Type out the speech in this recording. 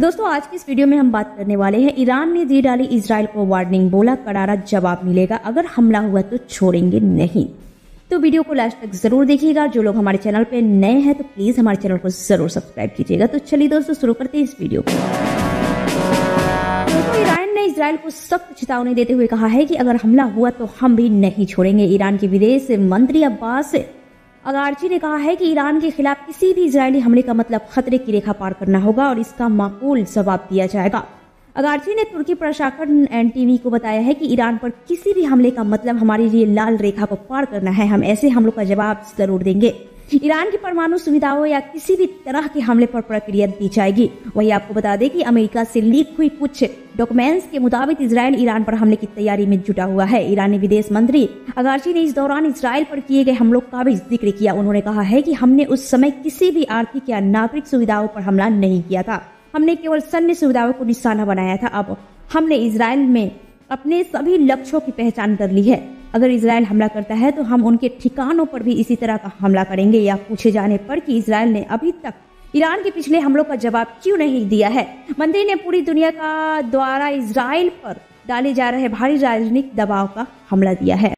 दोस्तों, आज की इस वीडियो में हम बात करने वाले हैं। ईरान ने दी डाली इसराइल को वार्निंग, बोला करारा जवाब मिलेगा, अगर हमला हुआ तो छोड़ेंगे नहीं। तो वीडियो को लास्ट तक ज़रूर देखिएगा, जो लोग हमारे चैनल पे नए हैं तो प्लीज़ हमारे चैनल को ज़रूर सब्सक्राइब कीजिएगा। तो चलिए दोस्तों, शुरू करते हैं इस वीडियो को। ईरान ने इसराइल को सख्त चेतावनी देते हुए कहा है कि अगर हमला हुआ तो हम भी नहीं छोड़ेंगे। ईरान के विदेश मंत्री अब्बास अगारची ने कहा है कि ईरान के खिलाफ किसी भी इसराइली हमले का मतलब खतरे की रेखा पार करना होगा और इसका माकूल जवाब दिया जाएगा। अगारची ने तुर्की प्रशासन एन एनटीवी को बताया है कि ईरान पर किसी भी हमले का मतलब हमारे लिए लाल रेखा को पार करना है। हम ऐसे हमलों का जवाब ज़रूर देंगे। ईरान की परमाणु सुविधाओं या किसी भी तरह के हमले पर प्रक्रिया दी जाएगी। वही आपको बता दें कि अमेरिका से लीक हुई कुछ डॉक्यूमेंट्स के मुताबिक इसराइल ईरान पर हमले की तैयारी में जुटा हुआ है। ईरानी विदेश मंत्री अगारची ने इस दौरान इसराइल पर किए गए हमलों का भी ज़िक्र किया। उन्होंने कहा है कि हमने उस समय किसी भी आर्थिक या नागरिक सुविधाओं पर हमला नहीं किया था। हमने केवल सैन्य सुविधाओं को निशाना बनाया था। अब हमने इसराइल में अपने सभी लक्ष्यों की पहचान कर ली है। अगर इसराइल हमला करता है तो हम उनके ठिकानों पर भी इसी तरह का हमला करेंगे या पूछे जाने पर कि इसराइल ने अभी तक ईरान के पिछले हमलों का जवाब क्यों नहीं दिया है? मंत्री ने पूरी दुनिया का द्वारा इसराइल पर डाले जा रहे भारी राजनीतिक दबाव का हमला दिया है।